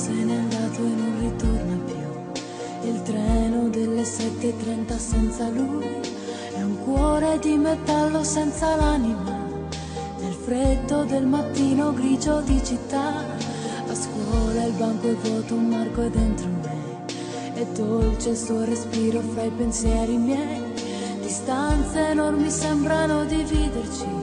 se n'è andato e non ritorna più. Il treno delle 7.30 senza lui è un cuore di metallo senza l'anima. Nel freddo del mattino grigio di città, a scuola il banco è vuoto, un marco è dentro me. È dolce il suo respiro fra i pensieri miei. Distanze enormi sembrano dividerci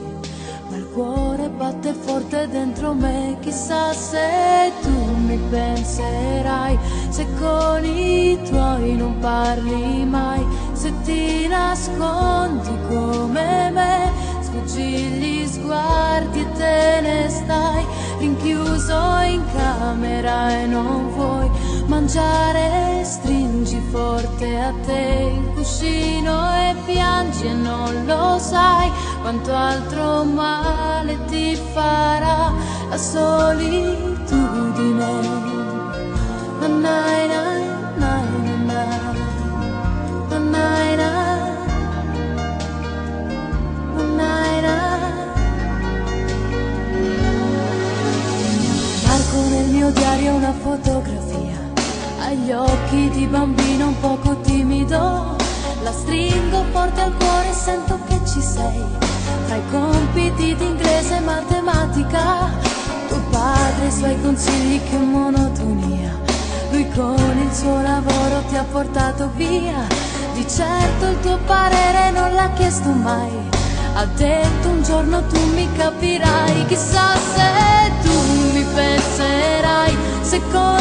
ma il cuore batte forte dentro me, chissà se tu mi penserai, se con i tuoi non parli mai, se ti nascondi come me, sfuggi gli sguardi e te ne stai, rinchiuso in camera e non vuoi mangiare, stringi forte a te il cuscino e piangi e non lo sai quanto altro male ti farà la solitudine. Marco nel mio diario una fotografia, agli occhi di bambino un poco timido, la stringo forte al cuore e sento che ci sei, tra i compiti di inglese e matematica, tuo padre i suoi consigli che monotonia, lui con il suo lavoro ti ha portato via, di certo il tuo parere non l'ha chiesto mai. Ha detto un giorno tu mi capirai, chissà se tu mi penserai, se con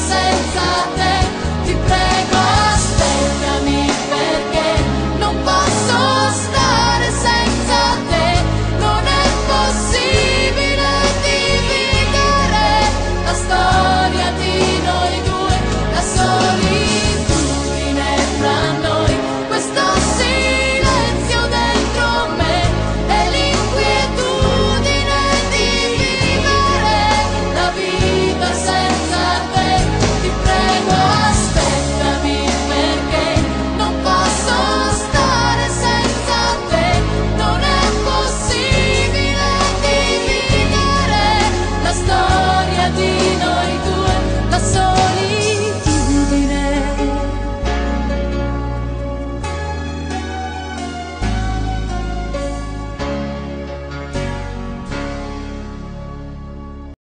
senza